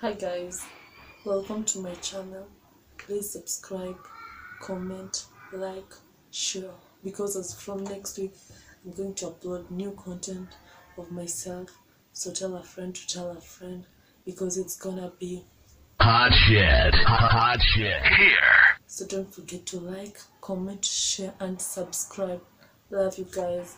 Hi guys, welcome to my channel. Please subscribe, comment, like, share because as from next week I'm going to upload new content of myself. So tell a friend to tell a friend because it's gonna be Hot shit. Hot shit. Here. so don't forget to like, comment, share and subscribe. Love you guys.